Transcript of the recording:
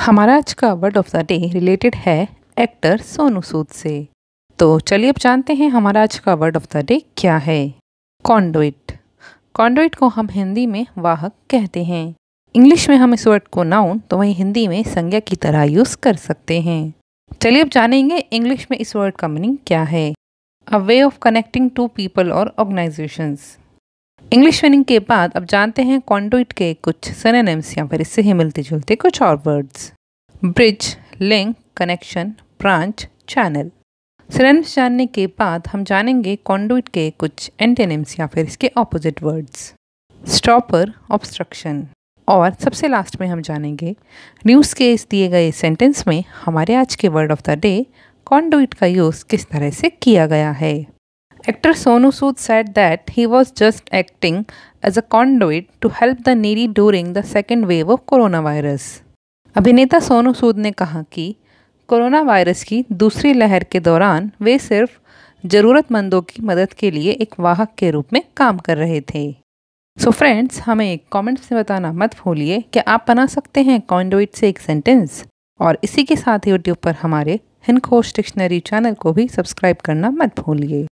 हमारा आज का word of the day related है एक्टर सोनू सूद से। तो चलिए अब जानते हैं हमारा आज का वर्ड ऑफ़ द डे क्या है। कॉन्डोइट कॉन्डोइट को हम हिंदी में वाहक कहते हैं। इंग्लिश में हम इस वर्ड को नाउन तो वहीं हिंदी में संज्ञा की तरह यूज़ कर सकते हैं। चलिए अब जानेंगे इंग्लिश में इस वर्ड का मीनिंग क्या है। A way of connecting to people और ऑर्गेनाइजेशंस इंग्लिश मीनिंग के बाद अब जानते हैं कॉन्डोइट के कुछ सनेम्स या फिर इससे ही मिलते जुलते कुछ और words bridge link connection branch channel synonyms जानने के बाद हम जानेंगे कॉन्डोइट के कुछ एंटेनिम्स या फिर इसके ऑपोजिट वर्ड्स स्टॉपर ऑब्स्ट्रक्शन और सबसे लास्ट में हम जानेंगे न्यूज़ के इस दिए गए सेंटेंस में हमारे आज के word of the day conduit का यूज़ किस तरह से किया गया है. Actor Sonu Sood said that he was just acting as a conduit to help the needy during the second wave of coronavirus. अभिनेता सोनू सूद ने कहा कि कोरोना वायरस की दूसरी लहर के दौरान वे सिर्फ़ ज़रूरतमंदों की मदद के लिए एक वाहक के रूप में काम कर रहे थे सो so फ्रेंड्स हमें कमेंट्स में बताना मत भूलिए कि आप बना सकते हैं कॉन्डोइट से एक सेंटेंस और इसी के साथ यूट्यूब पर हमारे हिंद खोश डिक्शनरी चैनल को भी सब्सक्राइब करना मत भूलिए